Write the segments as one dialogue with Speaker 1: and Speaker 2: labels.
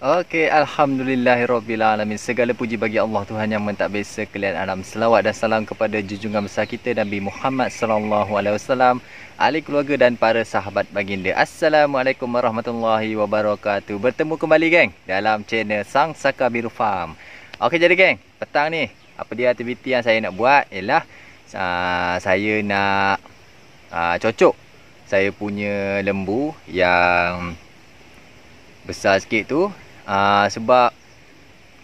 Speaker 1: Okey, alhamdulillahirabbilalamin. Segala puji bagi Allah Tuhan yang mentadbir sekalian alam. Selawat dan salam kepada junjungan besar kita Nabi Muhammad wasallam, ahli keluarga dan para sahabat baginda. Assalamualaikum warahmatullahi wabarakatuh. Bertemu kembali geng dalam channel Sang Saka Biru Farm. Okey jadi geng, petang ni apa dia aktiviti yang saya nak buat ialah uh, saya nak uh, cocok saya punya lembu yang besar sikit tu uh, sebab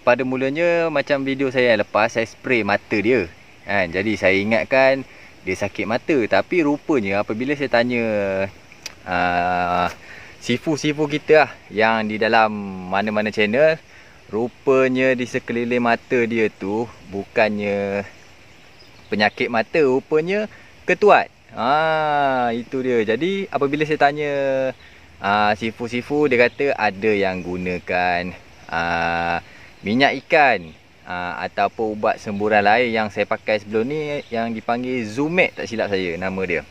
Speaker 1: pada mulanya macam video saya yang lepas saya spray mata dia kan. Jadi saya ingatkan dia sakit mata. Tapi rupanya apabila saya tanya uh, sifu-sifu kita lah yang di dalam mana-mana channel rupanya di sekeliling mata dia tu bukannya penyakit mata rupanya ketuat. Ah itu dia. Jadi apabila saya tanya uh, sifu-sifu dia kata ada yang gunakan uh, minyak ikan uh, ataupun ubat semburan lain yang saya pakai sebelum ni yang dipanggil Zumet tak silap saya nama dia.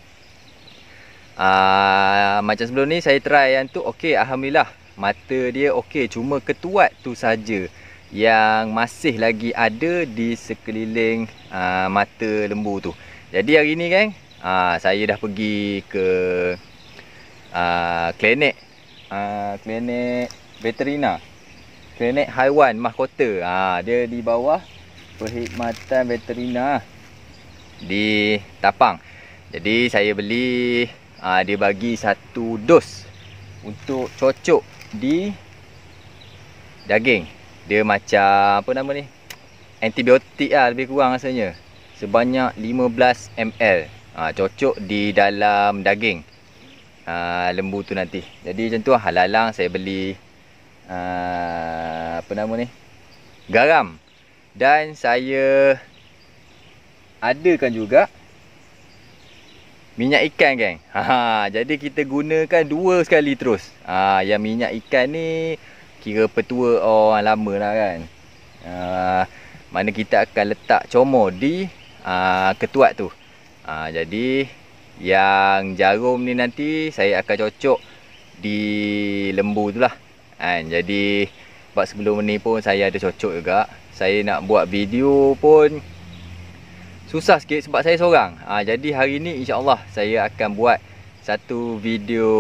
Speaker 1: Uh, macam sebelum ni saya try yang tu okey alhamdulillah mata dia okey cuma ketuat tu saja yang masih lagi ada di sekeliling uh, mata lembu tu. Jadi hari ni kan uh, saya dah pergi ke uh, klinik. Uh, klinik veterina. Klinik haiwan mahkota. Uh, dia di bawah perkhidmatan veterina di Tapang. Jadi saya beli uh, dia bagi satu dos untuk cocok di daging. Dia macam apa nama ni antibiotik lah lebih kurang rasanya. Sebanyak 15 ml. Ha, cocok di dalam daging uh, lembu tu nanti. Jadi macam tu lah, halalang saya beli uh, apa nama ni? Garam. Dan saya adakan juga minyak ikan geng. Ha, jadi kita gunakan dua sekali terus. Ha, yang minyak ikan ni kira petua orang lama lah kan. Uh, mana kita akan letak comor di uh, ketuat tu. Uh, jadi yang jarum ni nanti saya akan cocok di lembu tu lah kan? Jadi sebab sebelum ni pun saya ada cocok juga Saya nak buat video pun Susah sikit sebab saya seorang. Ha, Jadi hari ni insyaAllah saya akan buat Satu video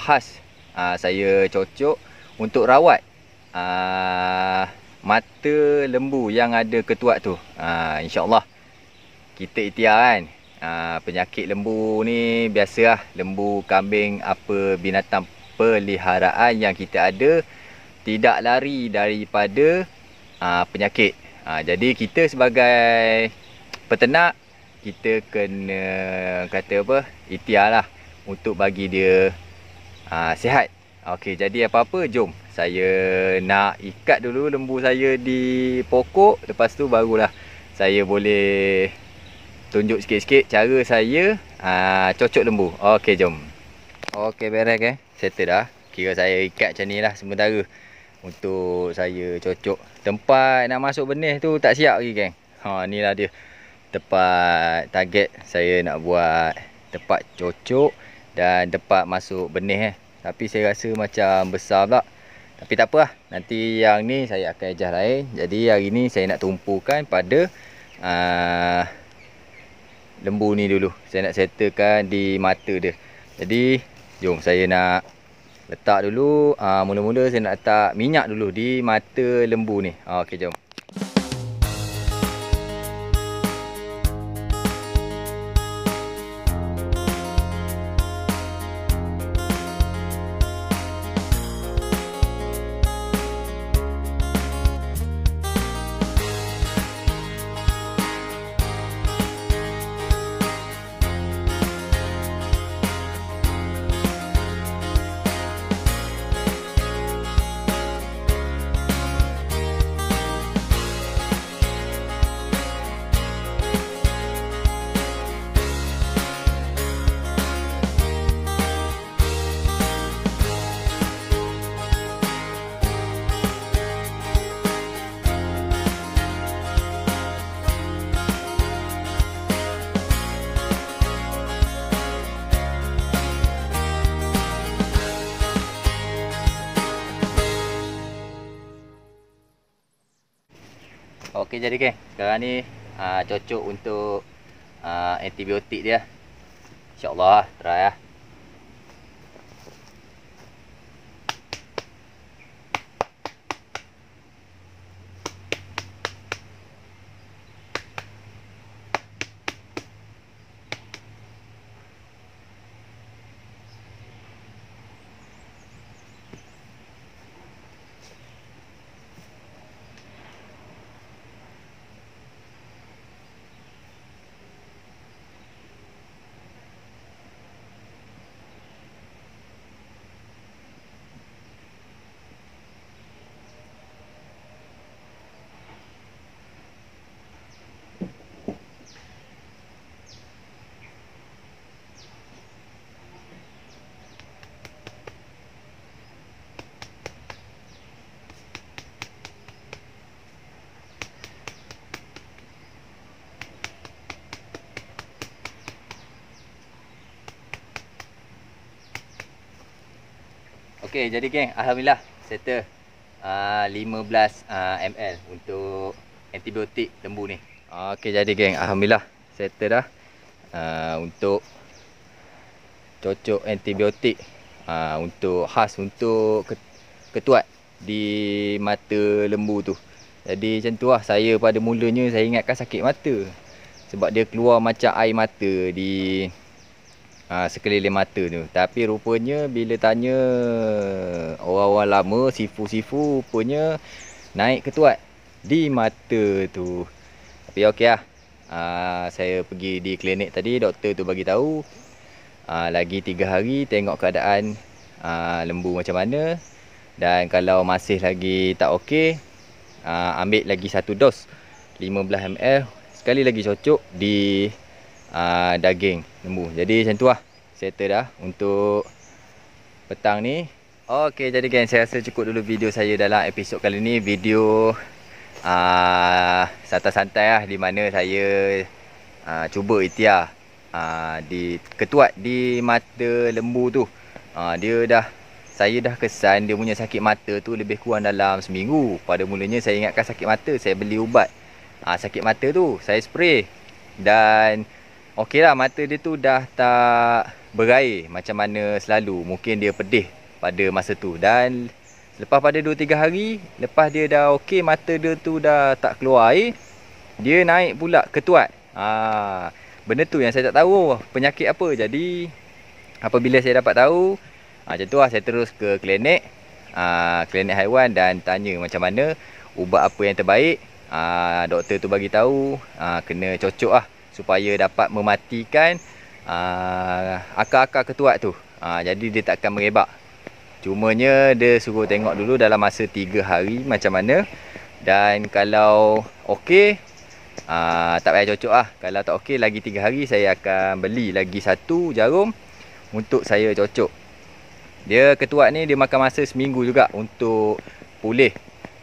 Speaker 1: khas ha, Saya cocok untuk rawat ha, Mata lembu yang ada ketuat tu. Ha, InsyaAllah Kita ikhtiar kan Ah, penyakit lembu ni biasalah lembu, kambing, apa binatang peliharaan yang kita ada tidak lari daripada ah, penyakit. Aa, jadi kita sebagai peternak kita kena kata apa? Ikhtiarlah untuk bagi dia aa, sihat. Okey, jadi apa-apa jom saya nak ikat dulu lembu saya di pokok lepas tu barulah saya boleh tunjuk sikit-sikit cara saya aa, ah, cocok lembu. Okey, jom. Okey, beres eh. Settle dah. Kira saya ikat macam ni lah sementara. Untuk saya cocok. Tempat nak masuk benih tu tak siap lagi, geng. Ha, ni lah dia. Tempat target saya nak buat tempat cocok dan tempat masuk benih eh. Tapi saya rasa macam besar pula. Tapi tak apa lah. Nanti yang ni saya akan ajar lain. Jadi hari ni saya nak tumpukan pada... Uh, lembu ni dulu. Saya nak settlekan di mata dia. Jadi, jom saya nak letak dulu. Ah, mula-mula saya nak letak minyak dulu di mata lembu ni. Ah, okey, jom. Okey jadi geng, sekarang ni uh, cocok untuk uh, antibiotik dia. Insya-Allah try lah. Okey, jadi geng, alhamdulillah settle uh, 15 uh, ml untuk antibiotik lembu ni. Okey, jadi geng, alhamdulillah settle dah uh, untuk cocok antibiotik uh, untuk khas untuk ketuat di mata lembu tu. Jadi macam tu lah, saya pada mulanya saya ingatkan sakit mata. Sebab dia keluar macam air mata di ha, sekeliling mata tu. Tapi rupanya bila tanya orang-orang lama, sifu-sifu rupanya naik ketuat di mata tu. Tapi okey lah. Ha, saya pergi di klinik tadi, doktor tu bagi tahu ha, lagi 3 hari tengok keadaan ha, lembu macam mana. Dan kalau masih lagi tak okey, ha, ambil lagi satu dos 15 ml sekali lagi cocok di uh, daging lembu. Jadi macam tu lah. Settle dah untuk petang ni. Okey, jadi geng, saya rasa cukup dulu video saya dalam episod kali ni. Video uh, santai-santai lah di mana saya uh, cuba ikhtiar uh, di ketuat di mata lembu tu. Uh, dia dah saya dah kesan dia punya sakit mata tu lebih kurang dalam seminggu. Pada mulanya saya ingatkan sakit mata, saya beli ubat. Ha, sakit mata tu saya spray dan okey lah mata dia tu dah tak berair macam mana selalu. Mungkin dia pedih pada masa tu. Dan lepas pada 2 3 hari lepas dia dah okey mata dia tu dah tak keluar air dia naik pula ketuat ha, benda tu yang saya tak tahu. Penyakit apa? Jadi apabila saya dapat tahu ha, macam tu lah saya terus ke klinik. Ha, klinik haiwan dan tanya macam mana ubat apa yang terbaik. Ah, doktor tu bagi tahu ah, kena cocok lah supaya dapat mematikan ah, akar-akar ketuat tu. Aa, jadi dia tak akan merebak. Cumanya dia suruh tengok dulu dalam masa 3 hari macam mana. Dan kalau okey, aa, tak payah cocok lah. Kalau tak okey lagi 3 hari saya akan beli lagi satu jarum untuk saya cocok. Dia ketuat ni dia makan masa seminggu juga untuk pulih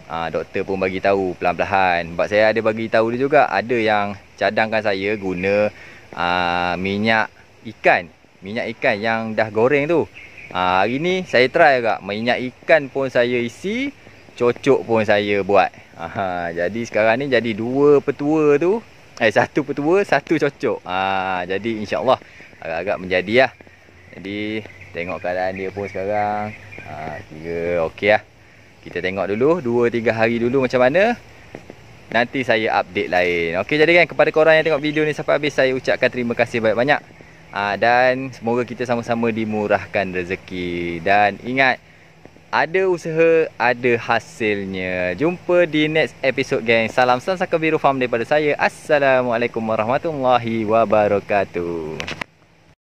Speaker 1: ha, doktor pun bagi tahu pelan-pelan sebab saya ada bagi tahu dia juga ada yang cadangkan saya guna ha, minyak ikan. Minyak ikan yang dah goreng tu. Ha, hari ni saya try juga minyak ikan pun saya isi cocok pun saya buat. Ha, jadi sekarang ni jadi dua petua tu. Eh satu petua satu cocok. Ha, jadi insyaallah agak-agak menjadi lah. Jadi tengok keadaan dia pun sekarang. Ha, kira okey lah. Kita tengok dulu 2-3 hari dulu macam mana Nanti saya update lain Okey jadi kan kepada korang yang tengok video ni sampai habis Saya ucapkan terima kasih banyak-banyak ha, Dan semoga kita sama-sama dimurahkan rezeki Dan ingat ada usaha, ada hasilnya. Jumpa di next episode geng. Salam Sansaka Biru Farm daripada saya. Assalamualaikum warahmatullahi wabarakatuh.